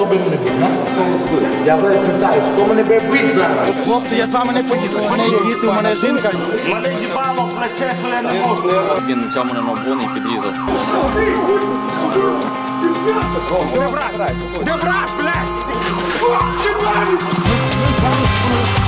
Хто би мене бив? Хто вас бив? Я вас питаю, хто мене би бить зараз? Хлопці, я з вами не поїду. У мене є діти, у мене жінка. Мене їбало плече, що я не можу. Він взяв мене на обгон і підрізав. Де брат? Де брат, блядь? Це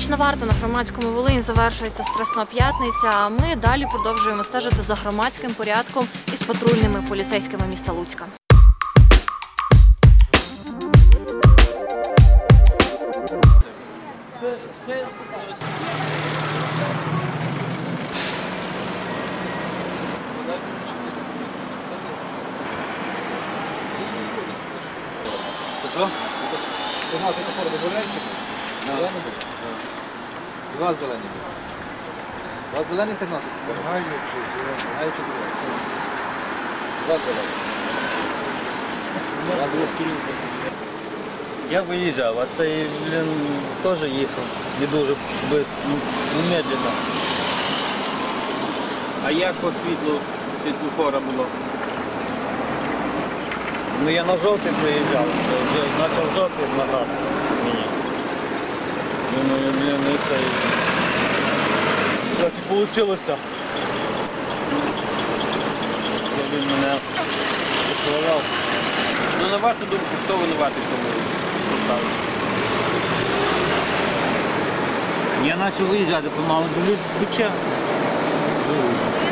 нічна варта на громадському Волині завершується стресна п'ятниця. А ми далі продовжуємо стежити за громадським порядком із патрульними поліцейськими міста Луцька. Сигнал світофору дозволяє чи ні? Зелений буде? У вас зелений буде. У вас зелений сигнал світофору? Гаючий зелений. Гаючий зелений. У вас зелений. У. Я виїжджав, а цей, блін, теж їхав. Не дуже швидко, ну, медленно. А як по світлу світлофора було? Ну я на жовтий приїжджав, вже почав жовтий нагадати мені. Думаю, блін, ну це так і вийшло. Він мене поцілував. Ну, на вашу думку, хто винуватий в тому? Я почав виїжджати, помалу биче. Ви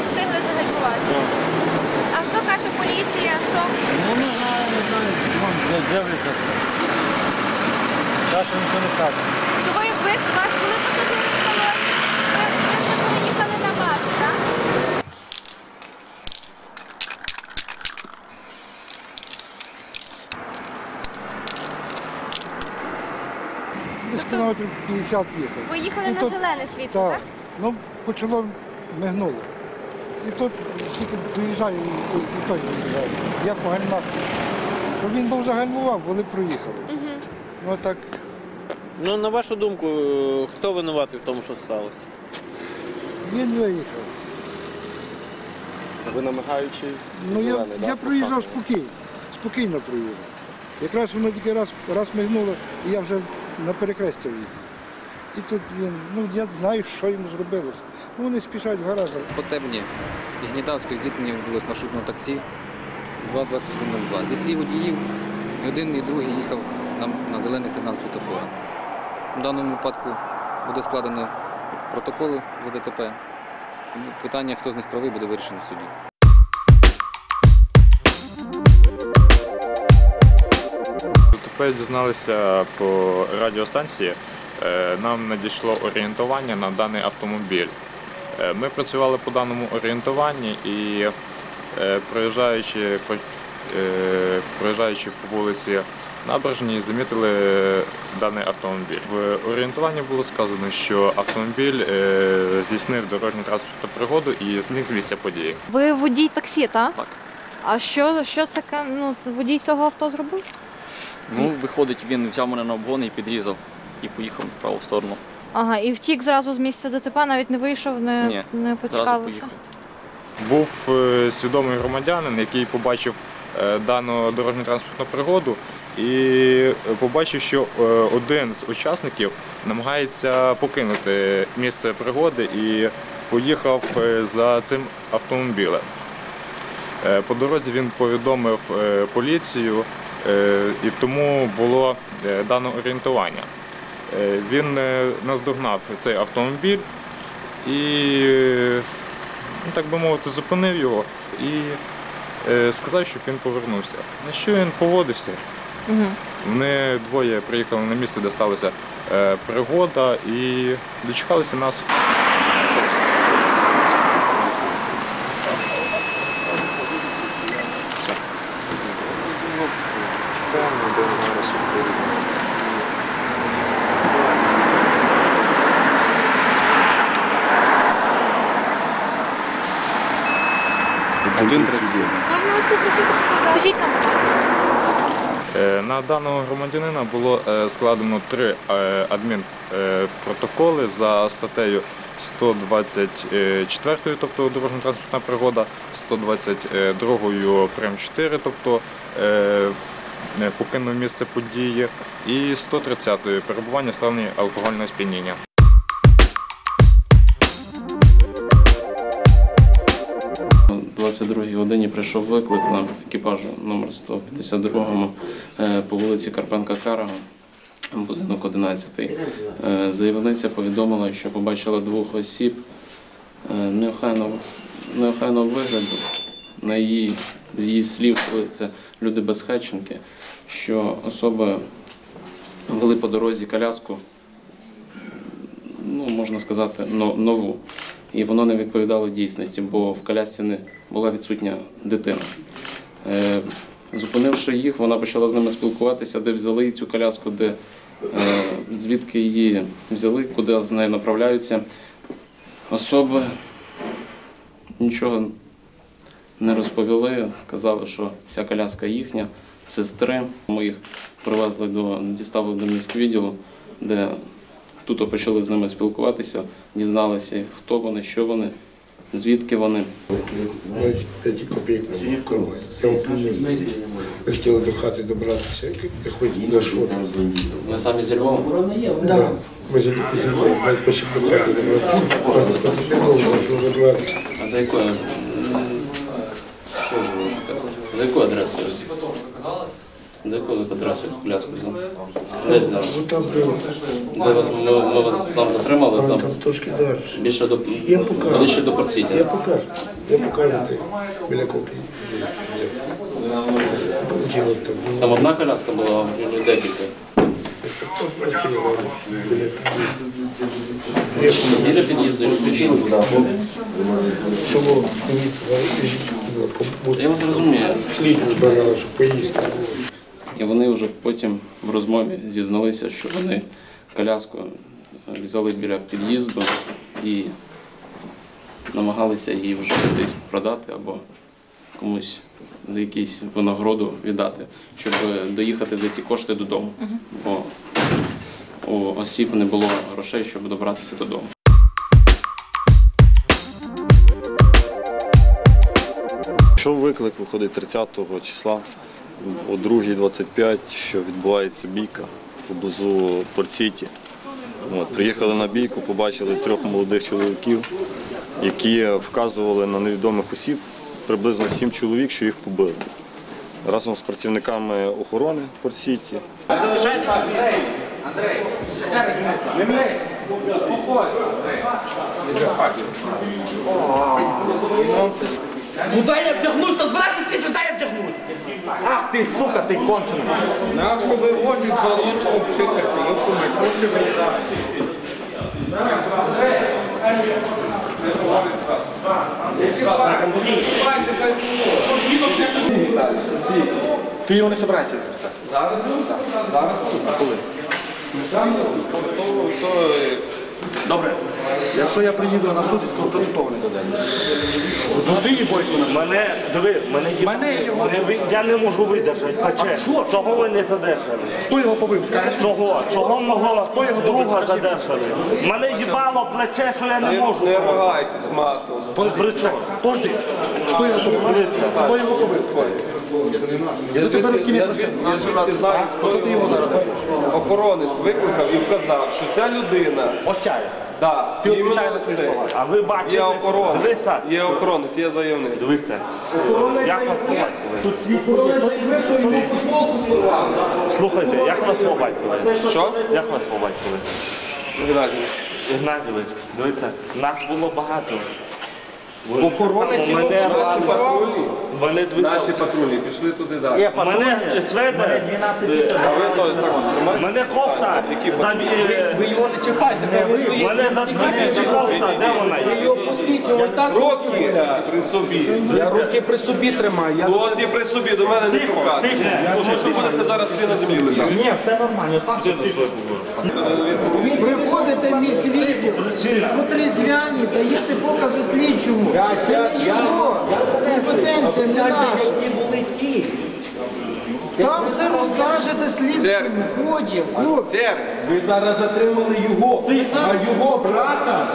встигли загальмувати. А що каже поліція? Що? Ну не знаю, не знаю, вон дивляться все. Саша нічого не каже. Ви, у вас були пасажири в салоні? Ви, ви вже коли їхали на так? Десь кілометрів 50 їхав. Ви їхали на зелене світло, Так. так? Ну, почало мигнуло. І тут тільки доїжджаю, і, і, і той виїжджає. Я погальмав. Щоб він був загальмував, вони проїхали. Ну так, Ну, на вашу думку, хто винуватий в тому, що сталося? він виїхав. Ви намагаючи Ну, я, зелений, да, я проїжджав поставили? спокійно, спокійно проїжджав. Якраз воно тільки раз, раз мигнуло, і я вже на перехрестя в'їхав. І тут він, ну я знаю, що йому зробилося. Ну, вони спішать в гараж. По темні Ігнідавське зіткнення відбулось маршрутного таксі з ВАЗ-2102. Зі слів водіїв, і один, і другий їхав на, на зелений сигнал світофора. В даному випадку буде складено протоколи за ДТП. Питання, хто з них правий, буде вирішено в суді. ДТП дізналися по радіостанції. Е, Нам надійшло орієнтування на даний автомобіль. Е, Ми працювали по даному орієнтуванні і е, проїжджаючи проїжджаючи по вулиці Набережній, замітили даний автомобіль. В орієнтуванні було сказано, що автомобіль е, здійснив дорожню транспортну пригоду і зник з місця події. Ви водій таксі, так? Так. А що, що це ну, водій цього авто зробив? Ну, виходить, він взяв мене на обгон і підрізав. І поїхав в праву сторону. Ага, і втік зразу з місця ДТП, навіть не вийшов, не, Ні, не поцікавився. Був е, свідомий громадянин, який побачив дану дорожньо транспортну пригоду і е, побачив, що е, один з учасників намагається покинути місце пригоди і поїхав е, за цим автомобілем. Е, По дорозі він повідомив е, поліцію, е, і тому було е, дано орієнтування. Е, Він е, наздогнав цей автомобіль і, е, ну, так би мовити, зупинив його і е, Е, сказав, щоб він повернувся. На що він поводився? Угу. Вони двоє приїхали на місце, де сталася е, пригода, і дочекалися нас. Один 31. Покажіть нам. Е, На даного громадянина було е, складено три е, адмінпротоколи за статтею 124, тобто дорожньо-транспортна пригода, 122 прим 4, тобто покинув місце події, і 130 перебування в стані алкогольного сп'яніння. О 22 годині прийшов виклик на екіпажу номер 152 е, по вулиці Карпенка Карага, будинок 11. Е, Заявниця повідомила, що побачила двох осіб е, неохайного вигляду. На її, з її слів, коли це люди безхатченки, що особи вели по дорозі коляску, ну, можна сказати, нову. І воно не відповідало дійсності, бо в колясці не була відсутня дитина. Е, Зупинивши їх, вона почала з ними спілкуватися, де взяли цю коляску, де, е, звідки її взяли, куди з нею направляються. Особи нічого не розповіли, казали, що ця коляска їхня, сестри. Ми їх привезли до, дістали до міськвідділу, де тут почали з ними спілкуватися, дізналися, хто вони, що вони, звідки вони. 5 копійок не в кармані. Хотіли до хати добратися, як ходіть на що. Ви самі зі Львова? Да. Ми за навіть хочемо до хати добратися. А за якою? Що ж ви? За якою адресою? За якою адресою коляску взяли? Де взяли? Ну там, де, Де вас, ми, ми вас там затримали? там, Там там трошки далі. більше до, Я покажу. ближче до Я покажу. Я покажу ти біля копії. Там. Там одна коляска була, а декілька. біля Біля під'їзду і під'їзду. Чому біжіть. Я вас розумію. Хліб збирали, щоб поїсти. І вони вже потім в розмові зізналися, що вони коляску взяли біля під'їзду і намагалися її вже десь продати або комусь за якусь винагороду віддати, щоб доїхати за ці кошти додому. Бо у осіб не було грошей, щоб добратися додому. Пішов виклик, виходить 30 числа о 2.25, що відбувається бійка поблизу Порт-Сіті. От, приїхали на бійку, побачили трьох молодих чоловіків, які вказували на невідомих осіб, приблизно сім чоловік, що їх побили. Разом з працівниками охорони Порт-Сіті Ну дай я вдягну, 120 тисяч дай я вдягну. Ах ти, сука, ти кончений. Нащо ви очі балончиком пшикати? Йопу мать, очі виїдати. Ти його не собираєшся відпускати? Добре. Якщо я приїду на суд і скажу, що ти того не задаєш. Ну ти і бойко на Мене, диви, мене є. Мене його- мене ви- я не можу видержати. А що? Чого ви не задержали? Хто його побив, скажеш? Чого? Чого мого Хто його друга скажи? задержали? Мене їбало плече, що я не можу. Не ругайтесь матом. Пожди, пожди. Хто його побив? Хто його побив? Я не. Я знаю, Хто ти його охоронець викликав і вказав, що ця людина Оця я. Да, Ти відповідаєш за свої слова. А ви бачите? Є охоронець. Дивіться, Є охоронець, є заявник. дивіться. Як вас по світло. Слухайте, як вас по батькові? Що? Як вас по батькові? Геннадій. Ігнатівич, дивіться, нас було багато. Охоронець і Мене наші патрулі. Мене. Наші патрулі пішли туди далі. Мене сведе, А ви то також тримаєте? мене кофта, Які забі- Ви його не чіпайте, мене задвигнучи кофта, де вона? ви його пустіть, його так Руки при собі. Я руки при собі тримаю. Я От і при собі до мене не торкати. тихо. Тому що будете зараз всі на землі лежати. Ні, все нормально, сам Приходите в міськвідділ, котрий звяні, даєте покази слідчому. Це не його компетенція, не наша. Там все розкажете слідчому. Потім, хлопці. Ви зараз затримали його, а його брата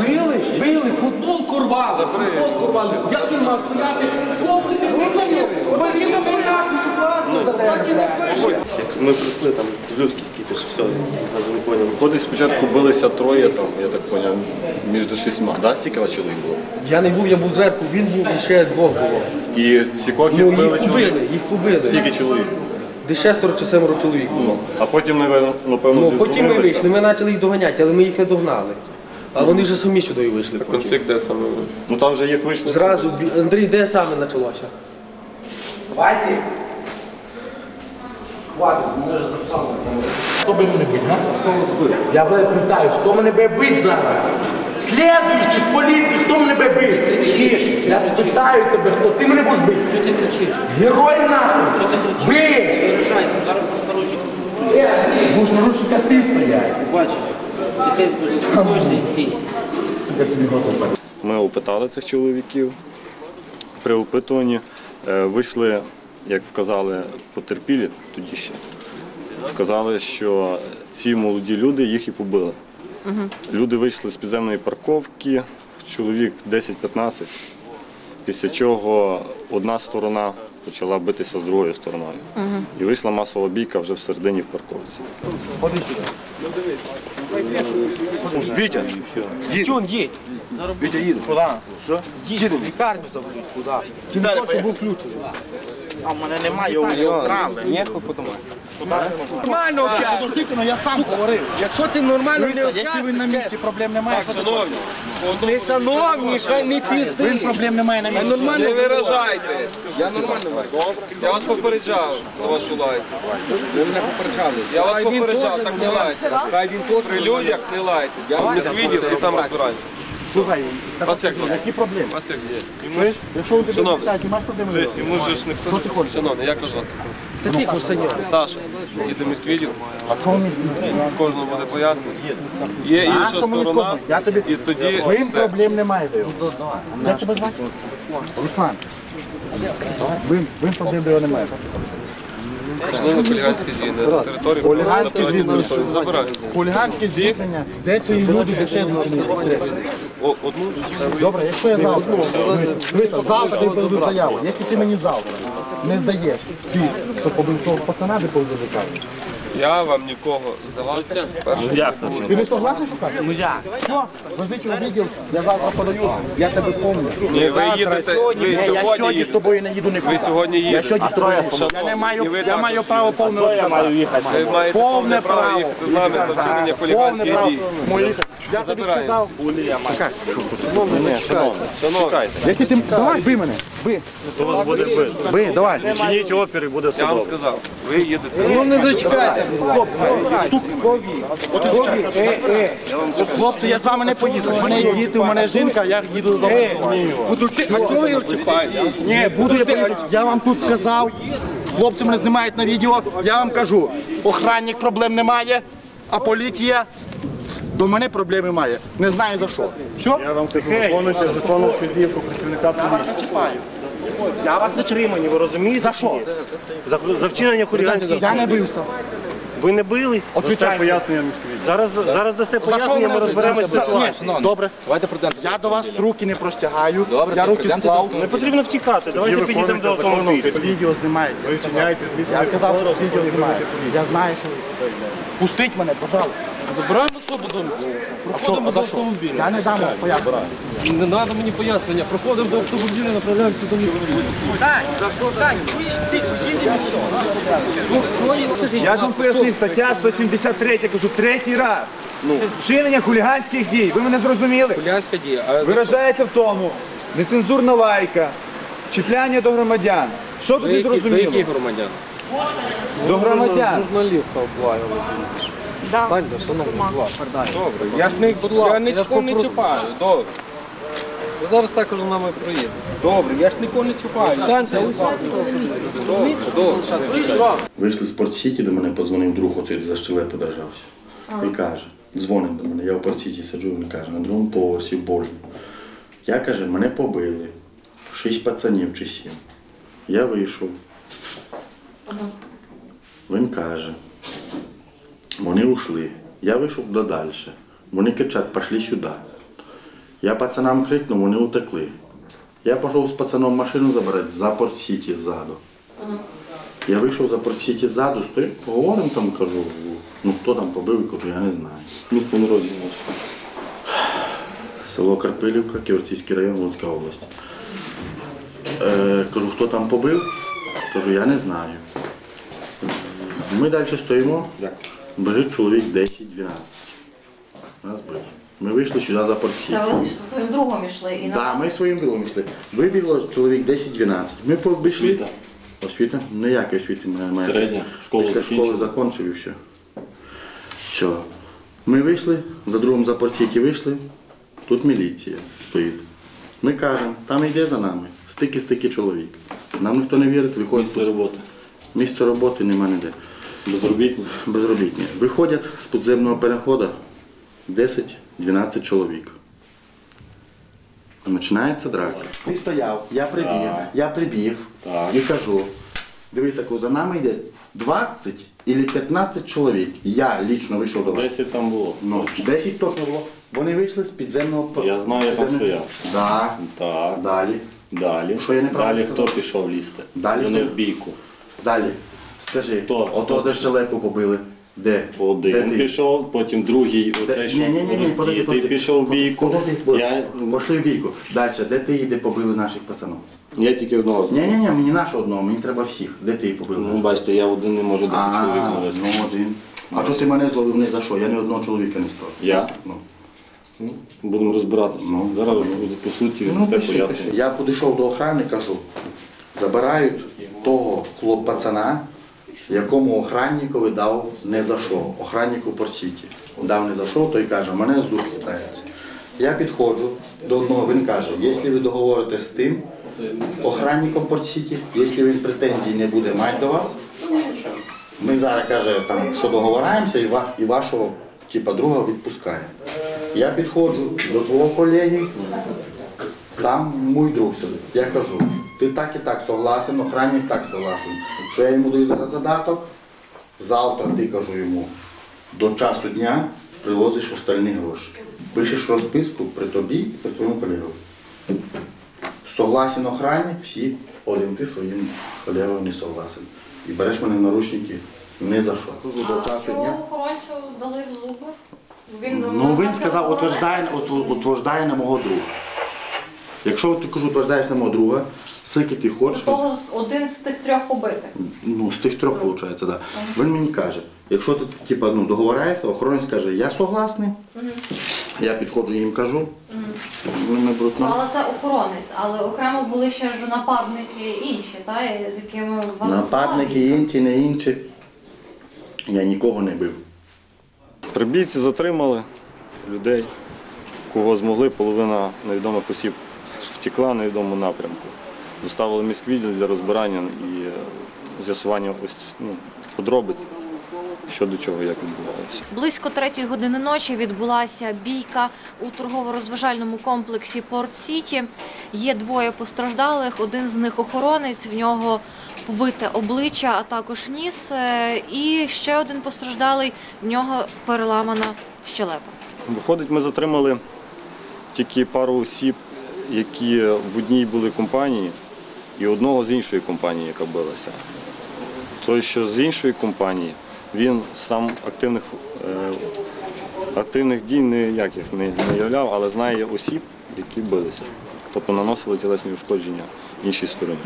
били, били, футбол рвали, футбол рвали. Як він мав стояти? Хлопці, ви Отакі, отакі на порядку, щоб вас отакі не перші. Ми прийшли там Жевський скіпіш, все, я не поняв. Виходить, спочатку билися троє там, я так поняв, між шістьма. Да? Скільки вас чоловік було? Я не був, я був зверху, він був і ще двох було. І сікохи Ну, били їх чоловік? побили, їх побили. Скільки чоловік? Десь шестеро чи семеро чоловік було. А потім, напевно, напевно Ну, потім ми зізвонилися. вийшли, ми почали їх доганяти, але ми їх не догнали. А вони вже самі сюди вийшли. потім. Конфлікт де саме? Ну там вже їх вийшли. Зразу, бі- Андрій, де саме почалося? Давайте. Хватить, мене вже записали на камеру. Хто би мене бить, га? Хто вас бив? Я тебе питаю, хто мене буде бить зараз? Слідуючий з поліції, хто мене буде бити? Кричиш. Я питаю тебе, хто? Ти мене будеш бити? Чого ти кричиш? Герой нахуй! Чого ти кричиш? Бий! Виражайся, зараз будеш наручник. Е, Будеш наручника ти стоять. Бачиш, ти хай заспокоїшся і стій. Сука собі готовий. Ми опитали цих чоловіків. При опитуванні е, вийшли, як вказали потерпілі тоді ще. Вказали, що ці молоді люди їх і побили. Люди вийшли з підземної парковки, чоловік 10-15, після чого одна сторона почала битися з другою стороною. І вийшла масова бійка вже всередині в парковці. Вітя, їдь. Чого їдь? Вітя, їде. Куди? Що? Їдемо. Лікарню забудуть, куди? Не хоче був ключовий? А в мене немає, його вкрали. Ніякого потім. Нормально Подождіть, ну я сам говорив. Якщо ти нормально Дивіться, якщо він на місці, проблем немає. що ти не шановні, ще не Він проблем немає на місці. Нормально виражайтесь. Я нормально Я вас попереджав на вашу лайку. Ви мене попереджали. Я вас попереджав, так не лайте. Хай він теж. При людях не лайте. Я в Москві і там розбираємося. Слухай, Вас як звати? які проблеми? Вас як Чуєш? Якщо у тебе Шановний. питають, ти маєш проблеми? Дивись, йому ж ніхто не хоче. Шановний, як вас звати? Та тихо, сеньор. Саша, їде міськвідділ, А чого місць? в кожному буде пояснення. Є інша сторона, Я тобі... і тоді Твоїм все. проблем немає. Вив. Як тебе звати? Руслан. Вим, вим проблем до його немає. Можливо, хуліганське з'їде на території Хуліганське з'їдення. Хуліганське зіткнення. Де ці люди? О, Одну Добре, якщо я завтра, дивися, завтра тобі подадуть заяву. Якщо ти мені завтра не здаєш фіг, то пацана де викати. Я вам нікого здавав. Перше. Ти не согласний шукати? Ну як? Що? везіть у відділ, я завтра подаю, я тебе помню. Ні, ви їдете- ви я сьогодні сьогодні з їдете. тобою не їду нікуди. Ви сьогодні Я їдете. сьогодні з тобою не їду. Я не маю, я маю право повне розказати. Ви маєте повне Повне право право їхати з нами за вчинення Повне хуліганських право. дій. Я тобі сказав. Шановні, Якщо ти, давай, бий мене, бий. Хто вас буде бити? Бий, давай. Чиніть опір і буде все я вам сказав, ви їдете. Ну не зачекайте. Хлопці, я з вами не поїду. У мене є діти, у мене жінка, я їду додому. Подожди, а чого ви чіпаєте? Ні, буду я. Я вам тут сказав. Хлопці мене знімають на відео. Я вам кажу, охранник проблем немає, а поліція до мене проблеми має. Не знаю за що. Все? Я вам кажу, виконуйте законну вказівку працівника Я вас не чіпаю. Я вас не тримані, ви розумієте? За що? За, за вчинення хуліганських Я не бився. Ви не бились? Отвічайте. пояснення. Зараз, зараз дасте За що пояснення, ми ви розберемося з ситуацією. Ні, добре. Давайте пройдемо. Я до вас руки не простягаю. Я руки склав. Не потрібно втікати, давайте підійдемо до автомобіля. Відео знімаєте. Ви вчиняєте, звісно, Я сказав, що відео знімаєте. Я знаю, що ви. Пустіть мене, пожалуйста. Забираємо особу додому. А що, а за що? Я не дам пояснення. Не треба мені пояснення. Проходимо до автомобіля, направляємося до міста. Я ж вам пояснив, стаття 173, я кажу, третій раз. Вчинення хуліганських дій. Ви мене зрозуміли? Хуліганська дія. А Виражається в тому, нецензурна лайка, чіпляння до громадян. Що ви тобі які- ви зрозуміло? громадян? До громадян. Журналіста облаювали. Станьте, шановний, будь ласка. Добре, я ж не, я нічого не чіпаю. Добре. Ви зараз також з нами проїдете. Добре, я ж нікого не чіпаю. Станьте, Добре, добре. Вийшли з Портсіті, до мене подзвонив друг оцей за щелепу держався. І каже, дзвонить до мене, я в Порт-Сіті сиджу, він каже, на другому поверсі в Божому. Я каже, мене побили. Шість пацанів чи сім. Я вийшов. Він каже, вони ушли. Я вийшов туди далі. Вони кричать, пішли сюди. Я пацанам крикнув, вони утекли. Я пішов з пацаном машину забирати за Порт-Сіті ззаду. Я вийшов за Порт-Сіті ззаду, стою, говоримо там, кажу, ну хто там побив, кажу, я не знаю. Місце народження. Село Карпилівка, Ківерцівський район, Луцька область. Е, кажу, хто там побив? Кажу, я не знаю. Ми далі стоїмо, бежить чоловік 10-12. Нас бить. Ми вийшли сюди за Порт-Сіті. Це ви зі своїм другом йшли і Так, вас. ми своїм другом йшли. Вибігло чоловік 10-12. Ми побійшли. Освіта? Освіта? Ніякої освіти немає. Середня? Школу Після школи закінчили? закінчив і все. Все. Ми вийшли, за другом за портсіті вийшли. Тут міліція стоїть. Ми кажемо, там йде за нами. Стики-стики чоловік. Нам ніхто не вірить, виходить. Місце роботи. Місце роботи нема ніде. Безробітні? Безробітні. Виходять з підземного переходу 10-12 чоловік. Починається драка. Він стояв, я прибіг, я прибіг і кажу, дивися, коли за нами йде 20 або 15 чоловік. Я лічно вийшов до вас. 10 там було. Ну, 10 точно було. Вони вийшли з підземного пер- Я знаю, я там підземного- стояв. Да. Так. Далі. Далі. Що я неправильно Далі хто сказав? пішов лізти? Далі Вони хто? в бійку. Далі. Скажи, Хто? ото де щелепу побили. Де? Де Один ти? пішов, потім другий, оцей, що Ні, ні, ні, ні, подожди, роздіти, подожди. пішов в бійку. Подожди, подожди. Я, Пошли в бійку. Далі, де ти її, де побили наших пацанів? я тільки одного Ні, ні, ні, мені нашого одного, мені треба всіх. Де ти її побили? Ну, бачите, я один не можу 10 А, чоловік зловити. ну один. А чого ти мене зловив не за що? Я ні одного чоловіка не став. Я? Ну. Ну, Будемо розбиратися. Зараз буде по суті Ну, віддасте пиши, пояснення. пиши. Я підійшов до охорони, кажу, забирають того хлоп пацана, якому охранникові дав не за що. Охраннику Порсіті. Дав не за що, той каже, мене зуб хитається. Я підходжу до одного, він каже, якщо ви договоритесь з тим охранником Порсіті, якщо він претензій не буде мати до вас, ми зараз каже, там, що договораємося і, ва- і вашого типа, друга відпускаємо. Я підходжу до твого колеги, там мій друг сидить. Я кажу, ти так і так согласен, охранник так согласен. Що я йому даю зараз задаток, завтра ти кажу йому, до часу дня привозиш остальні гроші. Пишеш розписку при тобі і при твоєму колегу. Согласен охранник, всі, один ти своїм колегою не согласен. І береш мене в наручники не за що. До часу дня. охоронцю дали в зуби? Він Ну він сказав, утверждає, утверждає на мого друга. Якщо ти кажу, утверждаєш на мого друга, скільки ти Це хочеш, того один з тих трьох побитих. ну з тих трьох виходить, да. Він мені каже, якщо ти типа, ну, договораєшся, охоронець каже, я согласний, я підходжу їм кажу, беруть Ну, але це охоронець, але окремо були ще ж нападники інші, та, з якими вас Нападники інші, не інші. Я нікого не бив. Прибійці затримали людей, кого змогли, половина невідомих осіб втекла на невідомому напрямку. Доставили міськвідділ для розбирання і е, з'ясування ось, ну, подробиць, що до чого, як відбувалося. Близько третьої години ночі відбулася бійка у торгово-розважальному комплексі Порт Сіті. Є двоє постраждалих. Один з них охоронець, в нього побите обличчя, а також ніс. Е, І ще один постраждалий, в нього переламана щелепа. Виходить, ми затримали тільки пару осіб, які в одній були компанії, і одного з іншої компанії, яка билася. Той, що з іншої компанії, він сам активних, е, активних дій ніяких не, являв, але знає осіб, які билися. Тобто наносили тілесні ушкодження іншій стороні.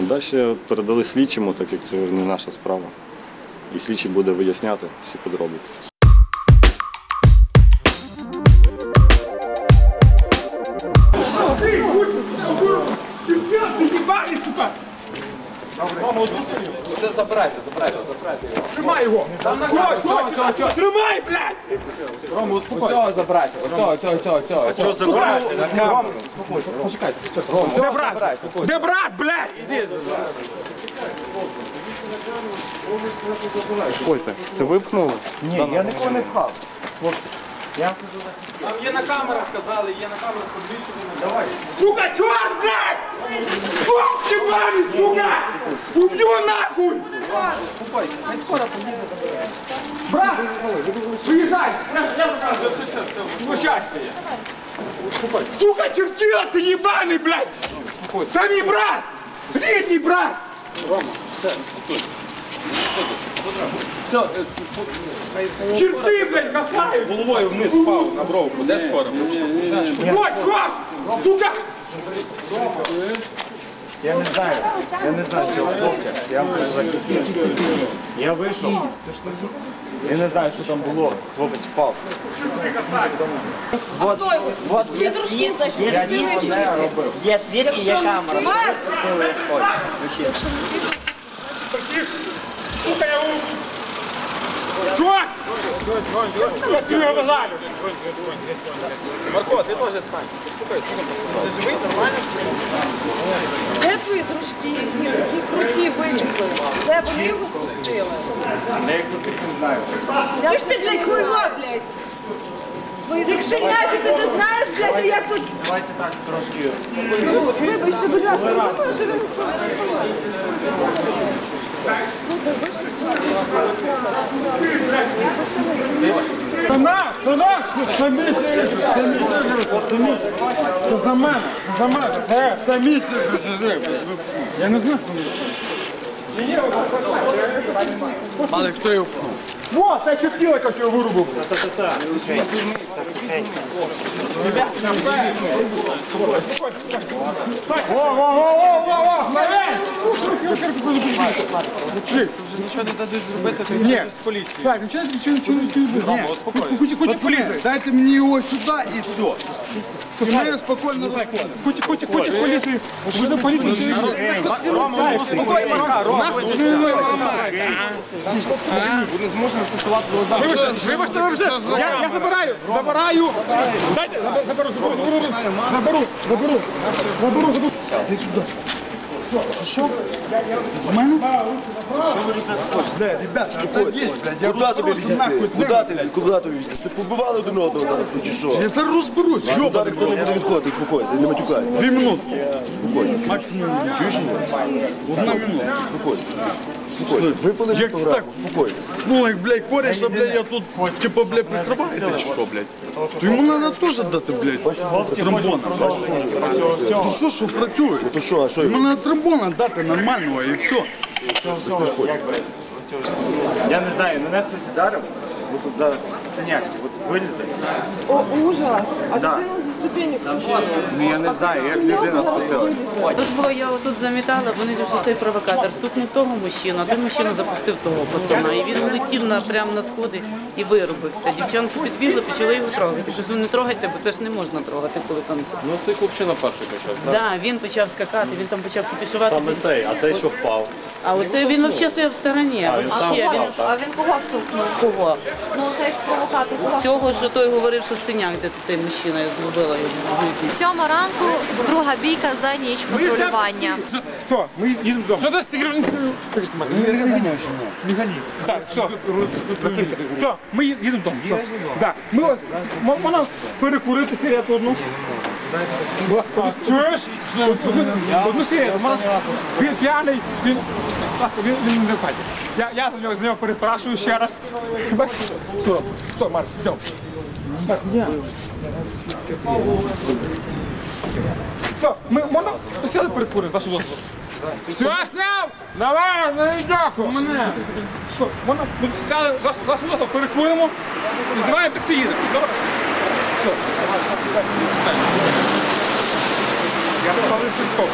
Далі передали слідчому, так як це не наша справа. І слідчий буде виясняти всі подробиці. Його. Кой, кой, чого, чого? Тримай, блядь! Рома, успокойся. Оцього забрати, оцього, цього, цього, цього. А чого забирати? На камеру. Успокойся, почекайте. Рома, Цього де брат? Де брат, блядь? Іди. Кольте, це випхнули? Ні, я нікого не пхав. Там є на камерах казали, є на камерах подвічені. Давай. Сука, чорт, блядь! Чорт, ебаный, сука! Убью нахуй! Успокойся, хай скоро приїде забирає. Брат, приїжджай! Я я показую, все, все, все, площадь є. Успокойся. Сука, чертила ты ебаный, блядь! Успокойся. Це мій брат! Рідний брат! Рома, все, успокойся. Все, Черти, блядь, катають! Головою вниз впав на бровку. Де скоро? Вот, чувак! Сука! Я не знаю, я не знаю цього хлопця. Я. Я вийшов. Я не знаю, що там було. Хлопець впав. А хто його? Є дружки, значить, Я нічого не робив. Є свідки, є камера. Сходи. Мужчина. Сука, я. Чувак! Я тебе вилаю! Марко, ти теж стань. Слухай, там Ти живий, нормально? Де твої дружки? Які круті вичекли? Де вони його спустили? Не як тут не знаю. Чи ж ти, блядь, хуйло, блядь? Якщо няші, ти не знаєш, блядь, як тут... Давайте так трошки. Вибачте, будь ласка, я думаю, що він... Це наш, це наш! Це сигарет, це сигарет, це за мене, це за мене, це, це мій сигарет. Я не знаю. Але хто його впав? Во, це чертілка, що вирубив. Во, во, во, во, во, во, Нічого не дадуть зробити, ти Ні. з поліції. Так, нічого, нічого, нічого, нічого. Рома, успокойся. Куча, куча поліції. Дайте мне его сюда и все. И мы спокойно расходим. Куча, куча, куча поліції. Визов поліції. Рома, Спокійно, Рома, Рома. Ви не зможете стосувати глаза. Вибачте, вибачте, вибачте. Я, я забираю, забираю. Дайте, заберу, заберу, заберу, заберу, заберу, заберу, заберу. Іди сюди. Що? В мене? Де, ребята, отойдіть, Куда тобі відійти? Куди ти? Куди тобі відійти? Ти побивали один одного зараз, чи що? Я зараз розберусь, Туди йобаний. ніхто не буде відходити, успокойся, не матюкайся. Дві минутки. Успокойся. Максимум. Чуєш чи ні? Одна минута. Успокойся. Успокойся. Випали Як це так? Успокойся. Ну, як, блядь, коріша, блядь, я тут, типа, блядь, прикриваєте чи що, блядь? То йому треба теж дати, блядь, тромбона. Ну що, що працює? То що, а що Йому треба тромбона дати нормального і все. Я не знаю, мене хтось вдарив, бо тут зараз синяки, от вилізе. О, ужас! А Да. людина зі ступенек Ну я не знаю, як людина спустилась. Тут було, я отут замітала, вони що цей провокатор стукнув того мужчину, а той мужчина запустив того пацана. І він улетів на, прямо на сходи і вирубився. Дівчанки підбігли, почали його трогати. Кажу, не трогайте, бо це ж не можна трогати, коли там. Ну цей хлопчина перший почав. Так, да, він почав скакати, він там почав кіпішувати. Саме цей, а той, що впав. А оце він взагалі стояв в стороні. А, він сам Вообще, впав, він... так? А він кого штовхнув? Кого? Ну, цей ж кого Цього, що той говорив, що синяк, де цей мужчина, я зловила його. Сьома ранку, друга бійка за ніч патрулювання. Все, ми їдемо додому. Що ти стіграв? Не гони. Так, все. Все, ми їдемо додому. Ми м- можна перекурити сигарету одну? Чуєш? Одну, сигарету. Він п'яний, він, ласка, він, він не впаде. Я, я за нього, з нього перепрашую ще раз. Все, все, Марк, йдемо. Так, ні. Все, ми можна сіли перекурити, вашу дозволу. Все, сняв! Давай, не дякую, мене. Що, можна, ми сяли, вашу вашу дозволу перекуримо, називаємо таксі їдемо, добре? Все. Я спалив чертов.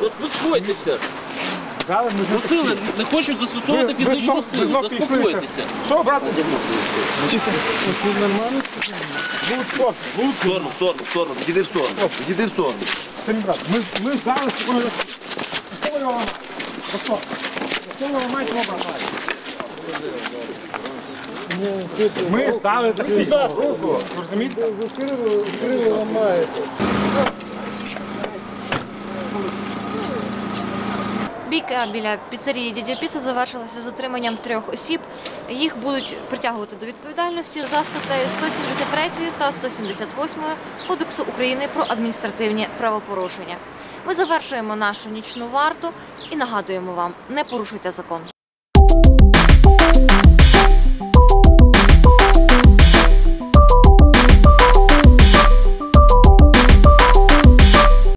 Заспокойтеся. Просили, не хочуть застосовувати Ви- ви фізичну знов- ви силу. знов пішли. Заспокойтеся. Що, брат? В сторону, в сторону, в сторону, відійди в сторону, відійди в сторону. Не брат. Ми, ми зараз... Що ви його ламаєте? Ну що? Що? Ми таксі. Ви Розумієте? Ви ламаєте. Бійка біля піцерії дядя Піца завершилася затриманням трьох осіб. Їх будуть притягувати до відповідальності за статтею 173 та 178 Кодексу України про адміністративні правопорушення. Ми завершуємо нашу нічну варту і нагадуємо вам: не порушуйте закон.